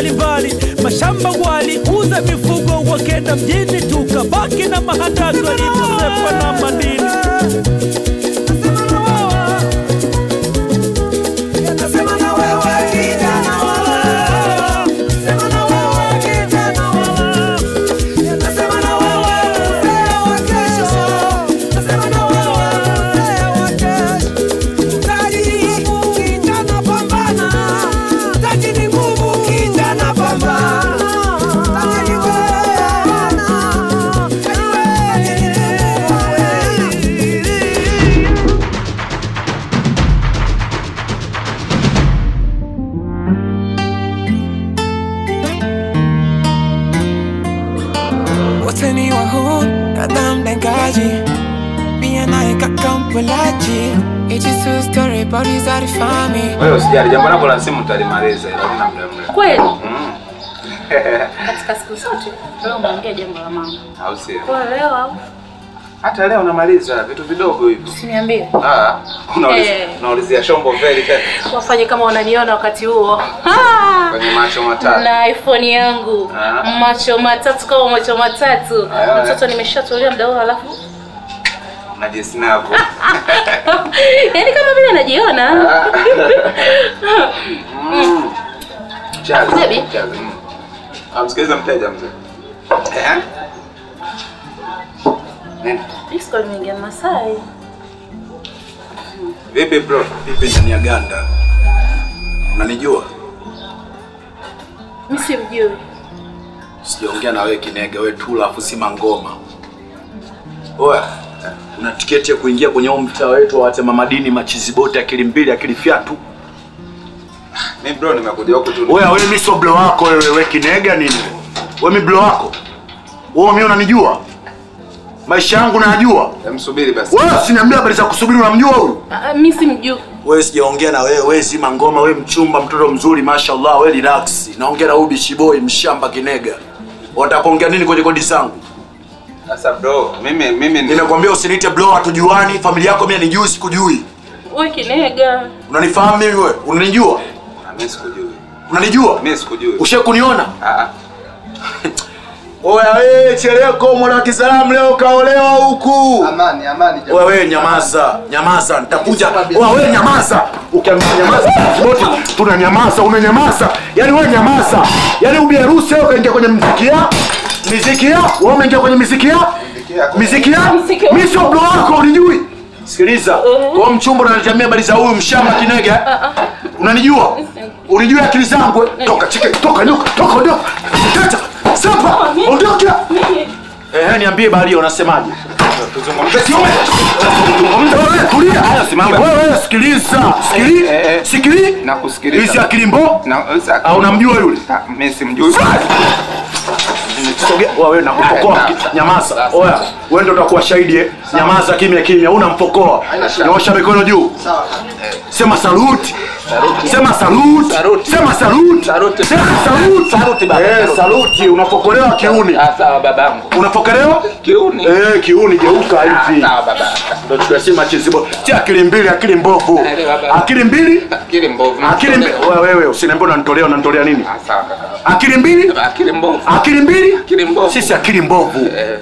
mbalimbali. Mashamba waliuza mifugo wakenda mjini, tukabaki na mahandaki waliposefa na madini. Leo jambo la mama. Au sio? Kwa leo au Hata leo unamaliza vitu vidogo hivyo. usiniambie. Ah, unaulizia hey. unaulizia shombo veli tena Wafanye kama wananiona wakati huo. Ah! kwenye macho matatu. na iPhone yangu Ah. macho matatu kama macho matatu. Mtoto nimeshatolea mdao huo alafu Unajisnapu. yaani kama vile najiona. Mm. Chazi. Chazi. Mm. Ah, mteja mzee. Eh? Nini? Disco limeingia Masai. Vipi bro? Vipi ndani ya ganda? Unanijua? Mimi simjui. Sijaongea na wewe kinega, wewe tu alafu sima ngoma. Oya, una tiketi ya kuingia kwenye huu mtaa wetu wa watema madini machizi bote akili mbili akili fyatu. Mimi bro nimekuja huku tu. Oya, wewe mimi sio bro wako wewe, wewe kinega nini? Wewe mimi blo wako. Wewe mimi unanijua? Maisha yangu najua. Msubiri basi. Wewe usiniambie habari za kusubiri unamjua huyu? Ah, Mimi simjui. Wewe sijaongea na wewe, wewe zima ngoma, wewe mchumba, mtoto mzuri, mashallah, wewe relax. Naongea na Ubi Shiboi, mshamba kinega. Watakuongea nini kwenye kodi zangu? Sasa bro, mimi mimi ni Nimekwambia usiniite bro, hatujuani, familia yako mimi nijui, sikujui. Wewe kinega. Unanifahamu mimi wewe? Unanijua? Ah, mimi sikujui. Unanijua? Mimi sikujui. Ushakuniona? Ah, ah. Oya wewe Chereko mwana wa Kiislamu leo kaolewa huku. Amani, amani jamani. wewe nyamaza, nyamaza, nitakuja. Oya wewe nyamaza. Ukiambia nyamaza, wote tunanyamaza, unanyamaza. Yaani wewe nyamaza. Yaani ubi harusi leo kaingia kwenye mziki ya miziki ya wewe umeingia kwenye miziki ya miziki ya mimi sio bro wako unijui. Sikiliza. Kwa mchumba unanitamia habari za huyu mshamba kinega. Unanijua? Unijua akili zangu? eh? Toka chike, toka nyoka, toka ondoka. Teta, sapa, ondoka. Eh, niambie bali unasemaje? Sikiliza. Sikili. Eh, akili mbo? Sasa unamjua yule? Mimi simjui. Sogea. Wewe nakupokoa. Haya, Nyamaza. sasa. Oya, wewe ndio utakuwa shahidi eh. Nyamaza kimya kimya. Unampokoa. Nyosha mikono juu. sawa. Sema saluti. Sema saluti. Saluti. Sema saluti. Saluti. Sema saluti. Saluti baba, Eh, saluti. Unapokolewa kiuni. Ah, sawa babangu. Unapokelewa? Kiuni. Eh, kiuni geuka hivi. Sawa baba. Ndio tukasema chizibo. Si akili mbili, akili mbovu. Eh. Akili mbili? Akili mbovu. Akili mbili. Wewe wewe usiniambie unanitolea unanitolea nini? Ah, sawa kaka. Akili mbili? Akili mbovu. Akili mbili? Akili mbovu. Sisi akili mbovu. Eh,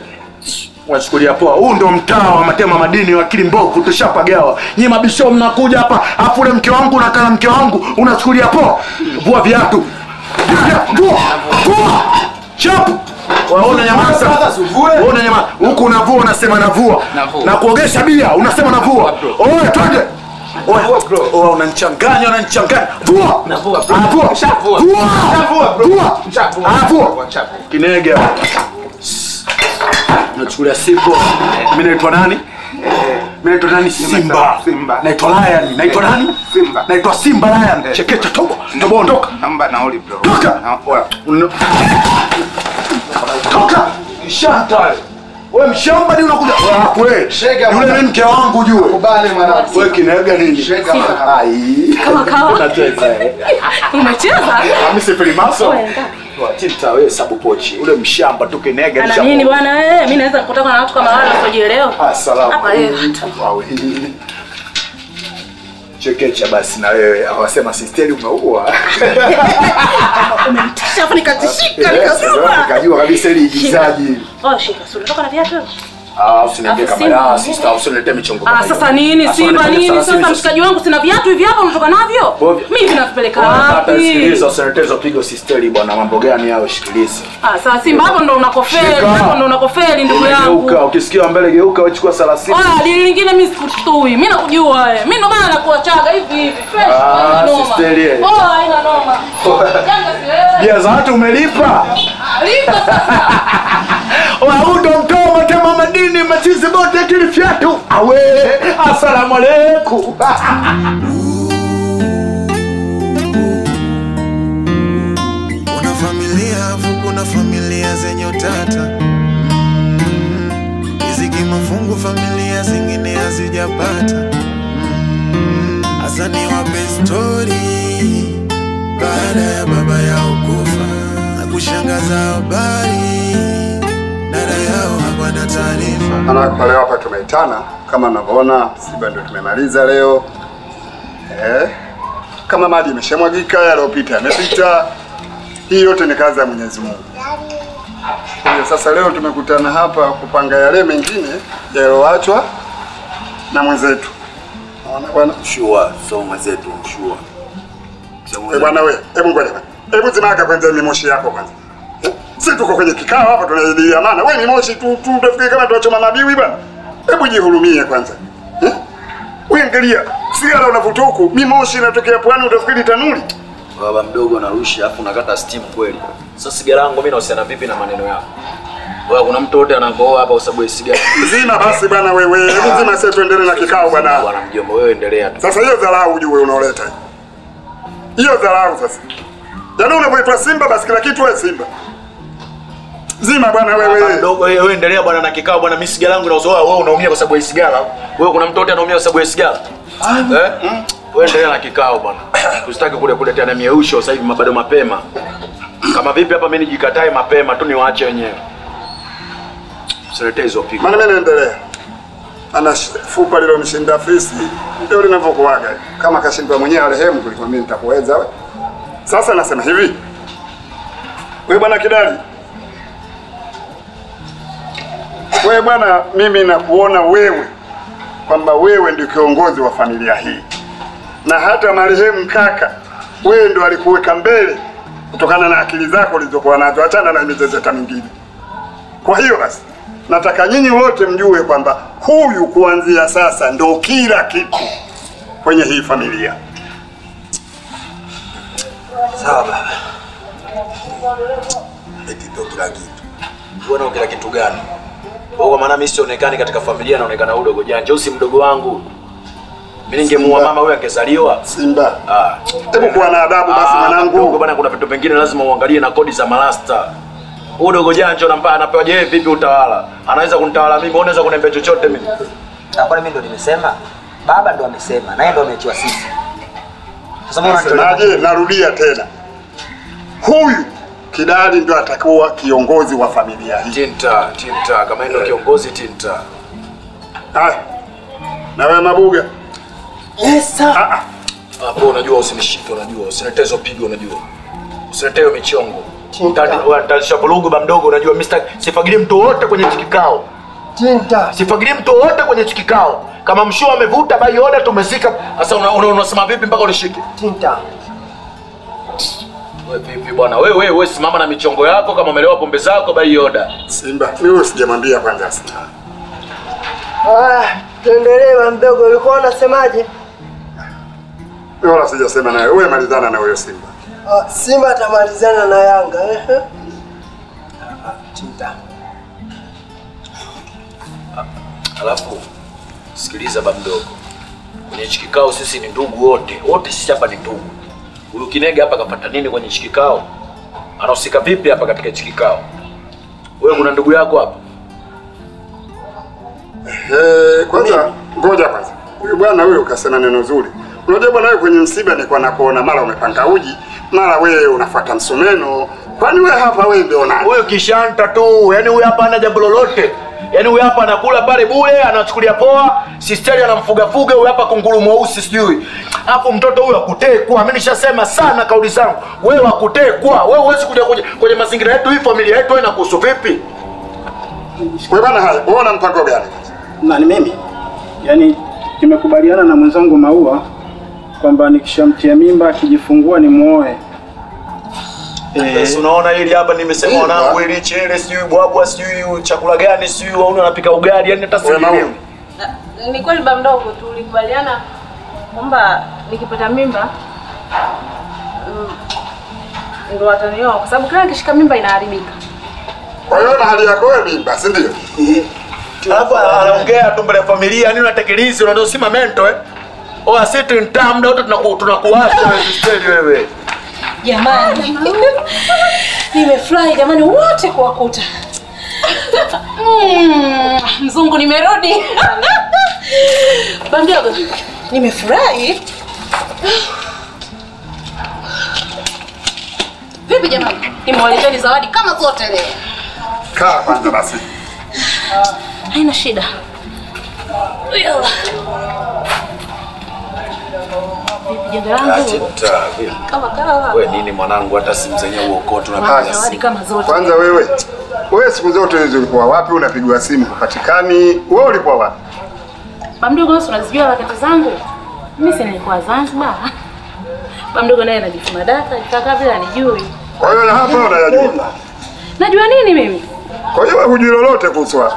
Unachukulia poa. Huu ndo mtaa wa matema madini wa akili mbovu tushapagawa. Nyie mabisho mnakuja hapa, afu ule mke wangu unakaa na mke wangu, unachukulia poa. Vua viatu. Vua. Chapu. Waona nyamaza. Waona nyamaza. Huku unavua unasema navua. Na kuogesha bia unasema navua. Oe twende. Bro. Unanichanganya unanichanganya. Vua. Navua, Vua. Vua. Kinege. Nachukulia sipo. Mimi naitwa nani? Mimi naitwa nani? Simba. Simba. Naitwa Lion. Naitwa nani? Simba. Naitwa Simba Lion. Chekecha tobo. Tobo ondoka. Namba nauli bro. Toka. Toka. Shanta. Wewe mshamba ni unakuja. Wewe. Yule ni mke wangu jue. Kubali mwanangu. Wewe kinega nini? Shega bwana. Ai. Kama kawa. Unacheza. eh. Mimi si filimaso. Wewe ngapi? Tinta wewe sabu pochi. Ule mshamba tu kinega Ana mshamba. nini bwana wewe? Mimi naweza kukutana na watu kama wale wasiojielewa. Asalamu Hapa wewe. Chekecha basi na wewe. Awasema sisteli umeua. Umenitisha afu nikatishika nikasema. Nikajua kabisa ile igizaji. Oh, shika. sura. unatoka na viatu? Ah. Ah, sasa nini Simba nini? Sasa mshikaji wangu sina viatu hivi hapa unatoka navyo? Pigo sisteri bwana, mambo gani hayo shikiliza. Ah, sasa Simba hapo ndo unakofeli, hapo ndo unakofeli ndugu yangu. Geuka, ukisikia mbele geuka, uchukua chukua 30. Ah, dili lingine mimi sikutui. Mimi nakujua. Mimi ndo maana nakuachaga hivi hivi. Fresh. Ah, haina noma. sisteri, eh. Oh, haina noma. Bia za watu umelipa. Lipa sasa. Waudo mtoma bote kili fyatu. Awe, asalamu alaikum. Kuna familia afu kuna familia zenye utata. Izikimafungu riziki mafungu, familia zingine hazijapata. Mm, hasa ni wape stori baada ya baba yao kufa. Na kushangaza habari Maana kwa leo hapa tumeitana kama mnavyoona, msiba ndio tumemaliza leo eh. Kama maji imeshamwagika, yaliyopita yamepita. Hii yote ni kazi ya Mwenyezi Mungu. Kwa sasa leo tumekutana hapa kupanga yale mengine yaliyoachwa na mwenzetu. Naona bwana Shua, so mwenzetu, shua. Eh, bwana we, hebu ngoja. Hebu zimaka kwanza mimoshi yako kwanza. Si tuko kwenye kikao hapa tunajadiliana maana. Wewe mimoshi tu tu utafikiri kama tunachoma mabiwi bwana. Hebu jihurumie kwanza. Eh? Wewe angalia, sigara unavuta huku, moshi inatokea pwani utafikiri tanuri. baba mdogo narusha afu nakata steam kweli. Sasa sigara yangu mimi nahusiana vipi na maneno yako? Wewe kuna mtu wote anavooa hapa kwa sababu ya sigara. Zima basi bwana wewe. Hebu zima sasa tuendelee na kikao bwana. Bwana mjomba wewe endelea tu. Sasa hiyo dharau ujue unaoleta. Hiyo dharau sasa. Yaani unapoitwa Simba basi kila kitu wewe Simba. Zima bwana wewe. mdogo wewe endelea bwana na kikao bwana mimi sigara yangu nauzoa wewe unaumia kwa sababu ya sigara. Wewe kuna mtu wote anaumia kwa sababu ya sigara. Eh? Wewe endelea na kikao bwana. Usitaki kule kuletea na mieusho sasa hivi bado mapema. Kama vipi hapa mimi nijikatae mapema tu niwaache wenyewe. Usiletee hizo pigo. Maana mimi naendelea. Ana fupa lilo mshinda fisi ndio linavyokuaga. Kama kashindwa mwenyewe alehemu kuliko mimi nitakuweza wewe. Sasa nasema hivi. Wewe bwana Kidali. Wewe bwana, mimi nakuona wewe kwamba wewe ndio kiongozi wa familia hii, na hata marehemu kaka wewe ndio alikuweka mbele kutokana na akili zako ulizokuwa nazo, achana na mizezeta mingine. Kwa hiyo basi, nataka nyinyi wote mjue kwamba huyu kuanzia sasa ndo kila kitu kwenye hii familia. Sawa baba. Eti kila kitu. Wewe kila kitu gani? Kwa maana mimi sionekani katika familia naonekana udogo janja. Usi mdogo wangu. Mimi ningemuua mama wewe angezaliwa. Simba, Ah. hebu kuwa na adabu basi Ah, mwanangu. bana kuna vitu vingine lazima uangalie na kodi za malasta. Udogo janja unampa anapewa je vipi utawala? Anaweza kunitawala mimi, unaweza kuniambia chochote mimi. Na kwani mimi ndo nimesema? Baba ndo amesema, naye ndo ameachiwa sisi. Sasa mbona unatolea Nasemaje? Narudia tena, huyu Kidali ndio atakuwa kiongozi wa familia hii. Tinta, tinta, kama ndio kiongozi tinta. Haya, na wewe Mabuga, Yes, sir. Hapo unajua usinishike, unajua usiletee hizo pigo, unajua usiletee hiyo michongo. Talisha vurugu ba mdogo, unajua Mr. Sifagilie mtu wote kwenye chikikao. kikao, Tinta. sifagilie mtu wote kwenye chikikao. kikao. Kama mshua amevuta bai oda, tumezika. Sasa unasema una- una- una vipi mpaka unishike? Tinta. Vipi bwana? Wewe wewe wewe simama na michongo yako, kama umelewa pombe zako bai yoda. Simba, mimi sijamwambia kwanza. sasa. Ah, tuendelee bwana mdogo, ulikuwa unasemaje? Mimi wala sijasema naye, wewe malizana na huyo Simba. Ah, Simba atamalizana na Yanga. ehe. Chinta. Alafu sikiliza ba mdogo, kwenye hichi kikao sisi ni ndugu wote, wote sisi hapa ni ndugu. Huyu Kinege hapa kapata nini kwenye hichi kikao? Anahusika vipi hapa katika hichi kikao? Wewe kuna ndugu yako hapa? Eh, kwanza ngoja kwanza. Huyu bwana huyu kasema neno zuri. Unajua bwana wewe kwenye msiba ni kwa nakuona mara umepanga uji, mara wewe unafuata msumeno, Kwani wewe hapa wewe ndio nani? Huyu kishanta tu, yani huyu hapa hana jambo lolote. Yaani huyu hapa anakula pale bure, anachukulia poa, sisteri anamfugafuga, huyu hapa kunguru mweusi sijui. Alafu mtoto huyu akutekwa. Mimi nishasema sana kauli zangu. Wewe akutekwa. Wewe huwezi kuja kwenye, kwenye mazingira yetu hii familia yetu wewe inakuhusu vipi? Kwa bana haya, wewe una mpango gani? Na ni mimi yaani, nimekubaliana na mwenzangu Maua kwamba nikishamtia mimba akijifungua ni muoe. Eh, unaona hili hapa nimesema wanangu hili chele sijui bwabwa sijui chakula gani sijui wauni anapika ugali yani hata sielewi. Ni kweli baba mdogo, tulikubaliana kwamba nikipata mimba mm, ndo atanioa kwa sababu kila nikishika mimba inaharibika. Kwa hiyo na hali yako wewe mimba, si ndio? Alafu anaongea tu mbele ya familia, nini unatekelezi, unaona usima mento eh? Oa sisi ntaa muda wote tunakuwasha wewe wewe. Jamani, nimefurahi jamani wote kuwakuta. Mm, mzungu nimerudi. Bamdogo, mdogo, nimefurahi. Vipi jamani? Nimewaleteni zawadi kama zote leo. Kaa kwanza basi. Haina shida. Yalla. Nini mwanangu hata simu zenyewe uokoto unapiga simu. kama zote. Kwanza wewe, wewe siku zote hizo ulikuwa wapi? Unapigwa simu hupatikani. Wewe ulikuwa wapi? Bamdogo, mdogo wewe unazijua wakati zangu? Mimi si nilikuwa Zanzibar. Bamdogo mdogo naye anajifuma data, kaka vile anijui. Kwa hiyo na hapa unayajua. Najua nini mimi? Kwa hiyo wewe hujui lolote kuhusu hapa.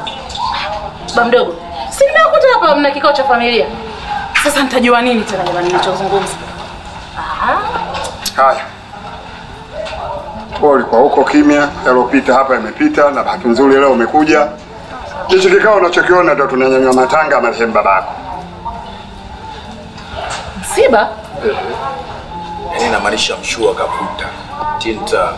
Bamdogo, mdogo. Si nimekuta hapa mna kikao cha familia. Sasa nitajua nini tena jamani nilichozungumza? Haya. Wewe ulikuwa huko kimya, yalopita hapa yamepita, na bahati nzuri leo umekuja. Hichi kikao unachokiona ndio tunanyanyua matanga marehemu babako. Msiba? Yaani inamaanisha mshua kaputa. Tinta.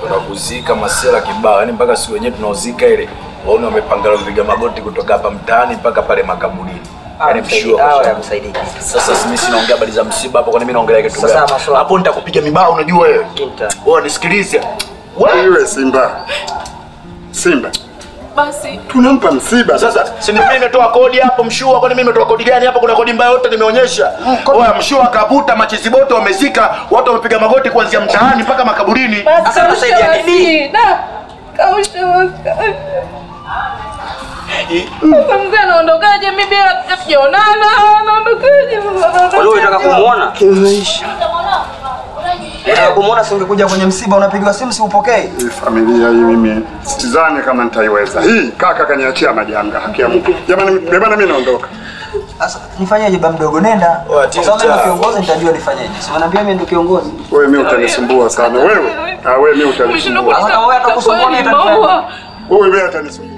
Tunakuzika masela kibao, yaani mpaka si wenyewe tunaozika ile. Waone wamepanga viga magoti kutoka hapa mtaani mpaka pale makaburini. Yaani mshua. Dawa ya kasha- Sasa mimi sinaongea habari za msiba hapo, kwani mimi naongelea kitu gani? Hapo nitakupiga mibao unajua wewe. Wewe nisikilize. Wewe Simba. Simba. Basi Tunampa msiba. Sasa si mimi nimetoa kodi hapo mshua, kwani mimi nimetoa kodi gani hapo? Kuna kodi mbaya yote nimeonyesha. Oya mshua kavuta machizi bote wamezika, watu wamepiga magoti kuanzia mtaani mpaka makaburini. Sasa unasaidia nini? Da. Sasa mzee anaondokaje? Mimi bila hatujaonana, anaondokaje? Hiyo unataka kumuona? Unataka kumuona si ungekuja kwenye msiba unapigiwa simu si upokee? Hii familia hii mimi sidhani kama nitaiweza. Hii kaka kaniachia majanga, haki ya Mungu. Jamani, bwana mimi naondoka. Sasa nifanyeje ba mdogo nenda. Kwa sababu mimi kiongozi nitajua nifanyeje. Si unaniambia mimi ndio kiongozi. Wewe mimi utanisumbua sana. Wewe, ah wewe mimi utanisumbua. Sasa wewe atakusumbua mimi. Wewe mimi utanisumbua.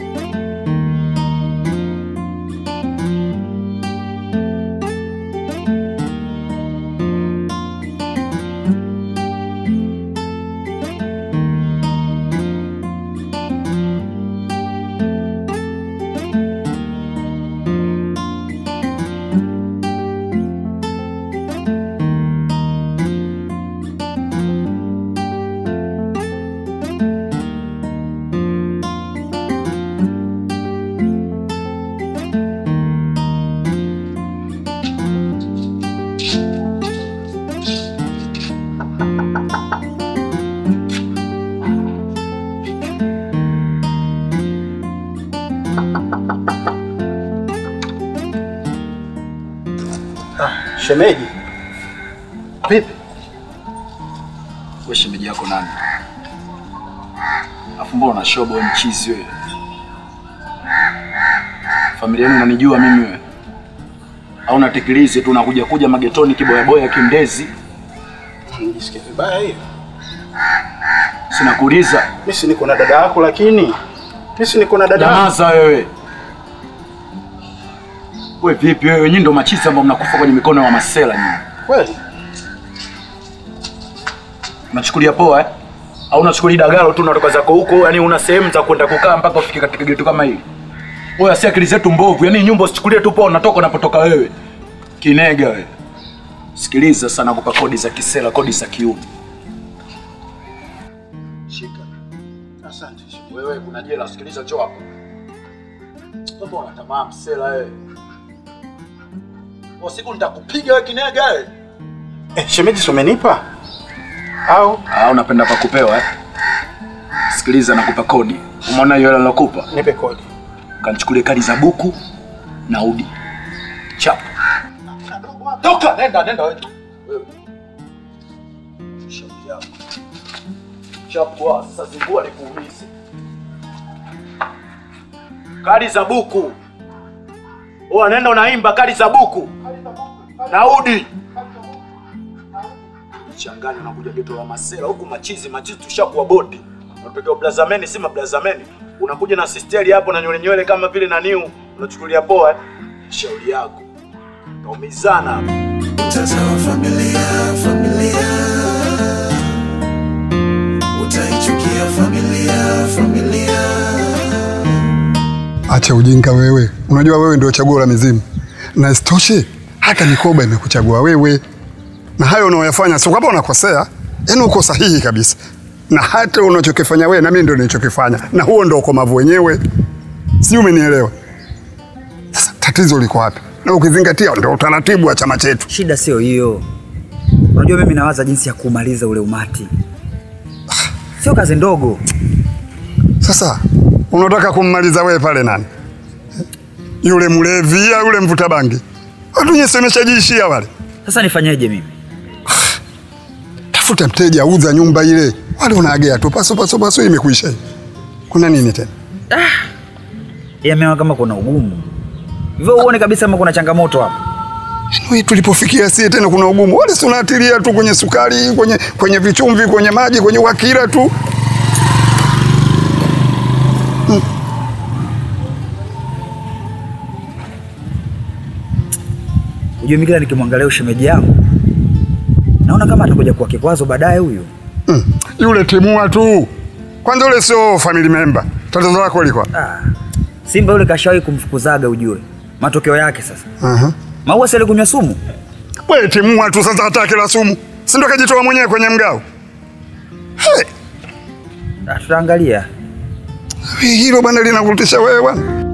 Shemeji, vipi? We shemeji yako nani? Afu mbona una shobo wewe mchizi wewe? Familia yenu unanijua mimi wewe? Au natikilizi tu nakuja kuja magetoni kiboyaboya kindezi? Nijisikia vibaya hiyo. Sinakuuliza. Mimi si niko na dada yako lakini mimi si niko na dada. Nyamaza wewe. Wewe vipi wewe? Nyinyi ndo machizi ambao mnakufa kwenye mikono ya masela nyinyi. Kweli? Unachukulia poa eh? Au unachukulia dagalo tu unatoka zako huko, yani una sehemu za kwenda kukaa mpaka ufike katika getu kama hili. Wewe si akili zetu mbovu, yani nyumba usichukulie tu poa unatoka unapotoka wewe. Kinega wewe. Sikiliza sana kupa kodi za kisela, kodi za kiume. Shika. Asante. Wewe kuna jela, sikiliza njoo hapa. Mbona tamaa msela wewe? Kwa siku nitakupiga wewe kinega wewe. Eh, shemeji umenipa? Au Ah, unapenda pa kupewa eh? Sikiliza nakupa kodi. Umeona hiyo hela nilokupa? nipe kodi. Kanichukulie kadi za buku na udi. Chap. Toka, nenda, nenda wewe. Chapua, Shauri yako. Chap sasa zingua nikuulize. Kadi za buku. Wewe nenda unaimba kari za buku. naudi. Changanya unakuja geto la masela huku machizi machizi tushakuwa bodi. Unatokea blazameni si mablazameni. Unakuja na sisteri hapo na nywele nywele kama vile na niu. Unachukulia poa. eh? Shauri yako. Taumizana Acha ujinga wewe. Unajua wewe ndio chaguo la mizimu, na isitoshe hata mikoba imekuchagua wewe, na hayo unaoyafanya sio kwamba unakosea, yaani uko sahihi kabisa, na hata unachokifanya wewe na mimi ndio nilichokifanya, na huo ndio ukomavu wenyewe. si umenielewa? Sasa tatizo liko wapi? Na ukizingatia ndio utaratibu wa chama chetu. Shida sio hiyo. Unajua mimi nawaza jinsi ya kumaliza ule umati, sio kazi ndogo. Sasa unataka kummaliza wewe pale nani? Yule mlevi au yule mvuta bangi? Wameshajiishia wale. Sasa nifanyeje mimi? Tafuta mteja, uza nyumba ile. Wale unaagea tu paso paso paso, imekuisha. Kuna nini tena? Ah. Yameona kama kuna ugumu hivyo, uone kabisa kama kuna changamoto hapa. Yaani tulipofikia sie tena kuna ugumu. Wale si unaatilia tu kwenye sukari, kwenye kwenye vichumvi, kwenye maji, kwenye wakira tu. Ujue mimi kila nikimwangalia ushemeji yangu naona kama atakuja kuwa kikwazo baadaye huyu. Mm. Yule timua tu. Kwanza yule sio family member. Tatizo lako liko? Ah, Simba yule kashawahi kumfukuzaga ujue matokeo yake sasa. Aha. Maua si alikunywa sumu. Wewe timua tu sasa, hata kila sumu. Si ndio kajitoa mwenyewe kwenye mgao? Hey. Ah, Tutaangalia. Hilo bwana linakutisha wewe bwana.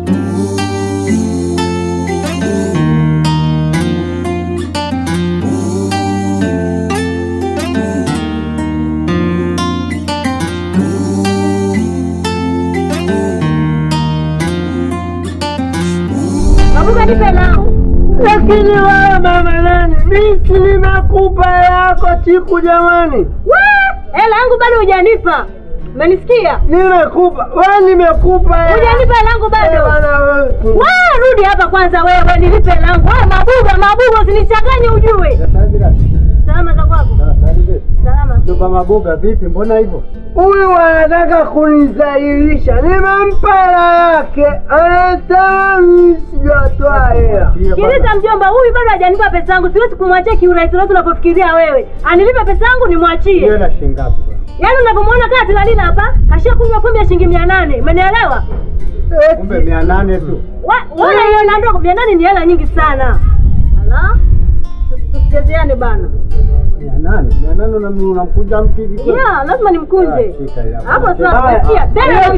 Lakini wewe mama nani, mimi si nimekupa yako chiku jamani. Hela yangu bado hujanipa. Umenisikia? Nimekupa, wewe nimekupa. Hujanipa hela yangu bado. Wewe. Wewe rudi hapa kwanza wewe nilipe hela yangu. Wewe mabuga mabuga usinichanganye ujue. Salama za kwako. Salama. Ndoba Mabuga vipi? Mbona hivyo? Huyu anataka kunizairisha, Nimempa hela yake, anasema hela. Sikiliza mjomba, huyu bado hajanipa pesa yangu. Siwezi kumwachia kiurahisi rahisi unapofikiria wewe. Anilipe pesa yangu nimwachie. na shilingi ngapi? Yaani unavyomwona kaa Tilalila hapa, kashia kunywa pombe ya shilingi mia nane. Umenielewa? Kumbe mia nane tu. Wala Wewe hiyo na ndogo mia nane ni hela nyingi sana. Ala? Tusichezeane bana. Mia nane? Mia nane unam- mtu hivi? Ya, lazima nimkunje. Shika hela. Hapo Haya. umesikia? Tena Hiyo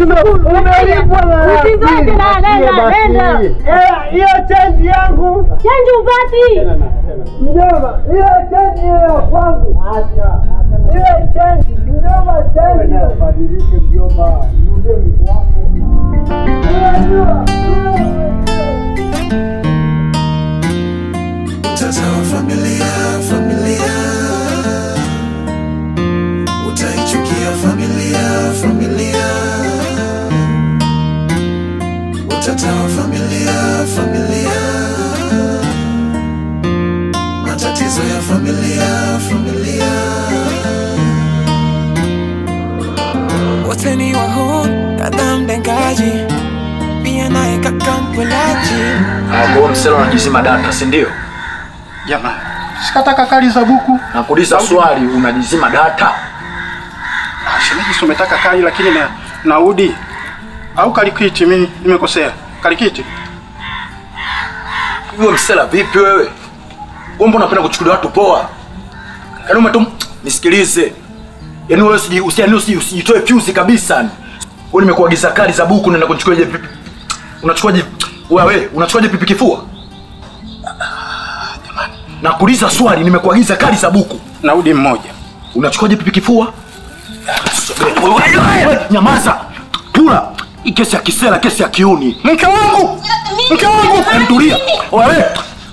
tena, nenda. Eh, yangu. Upati. Mjomba, hiyo kwangu. Acha. Hiyo mjomba. Badilike mjomba. Wako. Familia, familia. Msela unajizima data, si ndio? Jamani, sikataka kali za buku. Nakuuliza swali, unajizima data? Ah, shemeji, si umetaka kali lakini na naudi au kalikiti? Mimi nimekosea. Kalikiti Wewe msela vipi wewe? Wewe mbona unapenda kuchukulia watu poa? Yaani umetum nisikilize. Yaani wewe usiji usi, usi- usi, fuse kabisa. Wewe nimekuagiza kali za buku naenda kuchukuaje Unachukua je? wewe unachukuaje pipi kifua? Nakuuliza swali nimekuagiza kali za buku. Naudi mmoja. Unachukuaje pipi kifua? Nyamaza. Pula. Kesi ya kisela, kesi ya kiuni. Mke wangu. Mke wangu. Tulia. Wewe.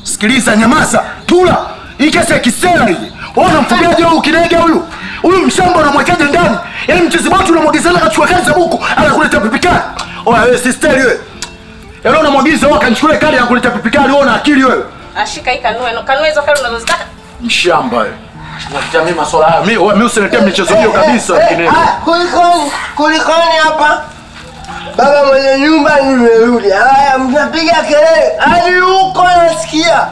Sikiliza, nyamaza. Pula. Hii kesi ya kisela hii. Wewe unamfugaje huyu kinege huyu? Huyu mshamba unamwekaje ndani? Yaani mchezi wetu unamwagizana kachukua kazi za buku, anakuleta pipikali. Oya wewe sister wewe. Yaani unamwagiza wewe kanichukue kali anakuleta pipikali, wewe una akili wewe. Ashika hii kanue, kanue hizo kali unazozitaka. Mshamba wewe. Unatia mimi masuala haya. Mimi mimi usiniletee michezo hiyo kabisa kinene. Kulikoni, kulikoni hapa? Baba mwenye nyumba nimerudi. Haya, mnapiga kelele hadi huko nasikia.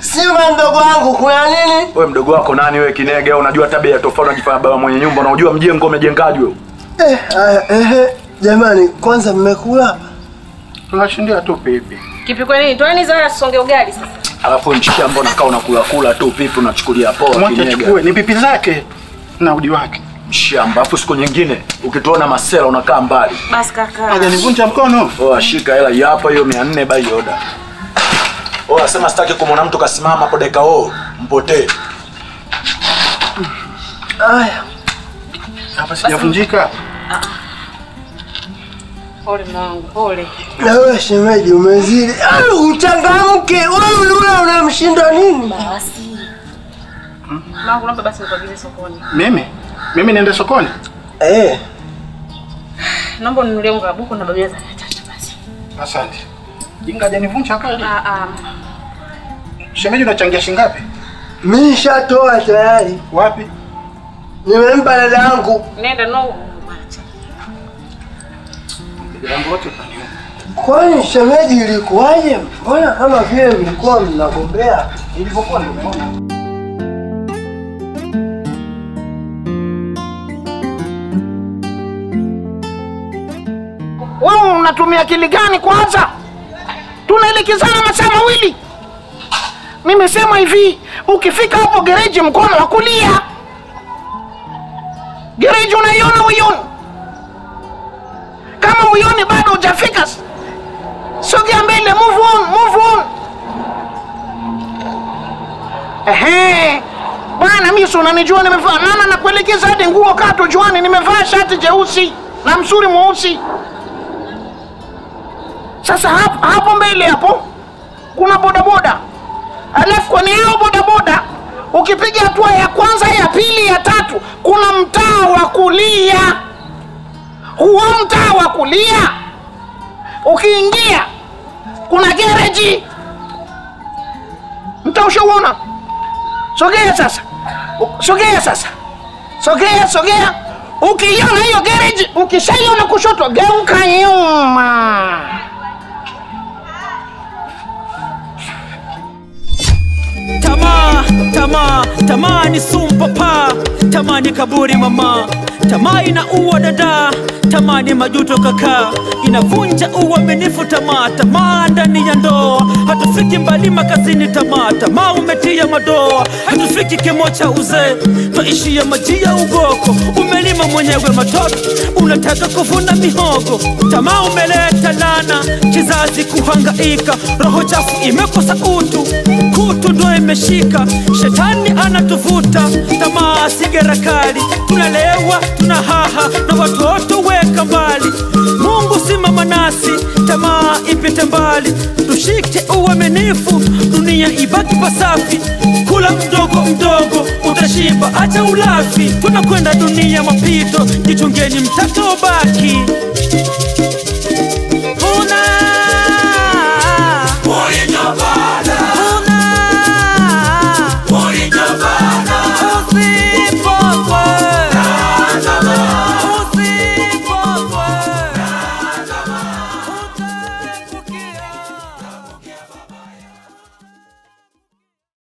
Simba mdogo wangu, kuna nini? Wewe mdogo wako nani wewe kinege? Unajua tabia tofauti unajifanya baba mwenye nyumba, unajua mjengo umejengaje wewe? Eh, haya, ehe, jamani, kwanza mmekula hapa? Tunashindia tu pipi. Kipi kwa nini? Toeni zara songe ugali sasa. Alafu nchi ambao unakaa unakula kula tu pipi unachukulia poa Mwache chukue, ni pipi zake na udi wake. Shamba, alafu siku nyingine ukituona masela unakaa mbali. Basi kaka. Hajanivunja mkono. Oa, shika hela hapa hiyo 400 bai oda. Oa, sema sitaki kumwona mtu kasimama hapo dakika oo, mpotee. Aya, Hapa sijavunjika. Pole mwanangu, pole. Na wewe shemeji umezidi. Ah, uchangamke. Wewe unamshinda nini? Basi. Mwanangu naomba basi nikuagize sokoni. Mimi? Mimi niende sokoni? Eh. Naomba unga wa buku na bamia za basi. Asante. Jinga hajanivunja kali. Ah ah. Shemeji unachangia shingapi? Mimi nishatoa tayari. Wapi? Nimempa dada yangu. Nenda no. Kwani shemeji ilikuwaje? Mbona kama vile mlikuwa mnagombea? Ilivyokuwa ndio. Wewe unatumia akili gani kwanza? Tunaelekezana masaa mawili. Nimesema hivi, ukifika hapo gereji mkono wa kulia. Gereji unaiona uioni? Kama muioni bado hujafika, sogea mbele, move on, move on. Ehe. Bwana mimi si unanijua nimevaa nana na kuelekeza hadi nguo kato juani nimevaa shati jeusi na msuri mweusi. Sasa hapo, hapo mbele hapo kuna bodaboda, alafu kwenye hiyo bodaboda ukipiga hatua ya kwanza, ya pili, ya tatu, kuna mtaa wa kulia. Huo mtaa wa kulia ukiingia, kuna gereji. Mtaa ushauona? Sogea sasa, sogea sasa, sogea, sogea. ukiona hiyo gereji, ukishaiona kushoto, geuka nyuma. Tamaa, tamaa, tamaa ni sumu papa, tamaa ni kaburi mama, tamaa inaua dada, tamaa ni majuto kaka, inavunja uaminifu tamaa, tamaa ndani ya ndoa, hatufiki mbali makazini tamaa, tamaa umetia madoa, hatufiki kimo cha uzee, twaishia maji ya ugoko, umelima mwenyewe matoto, unataka kuvuna mihogo, tamaa umeleta lana, kizazi kuhangaika, roho chafu imekosa utu, kutu ndo imeshika, shetani anatuvuta, tamaa sigara kali, tunalewa tuna haha na watoto weka mbali. Mungu simama nasi, tamaa ipite mbali, tushike uaminifu, dunia ibaki pasafi. Kula mdogo mdogo, utashiba, acha ulafi. Tunakwenda dunia mapito, jichungeni mtakobaki.